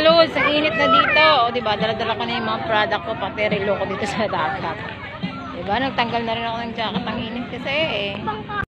lods, ang init na dito. O, diba, dala-dala ko na yung mga product ko, pati relo ko dito sa dagat. Diba, nagtanggal na rin ako ng jacket. Ang init kasi eh.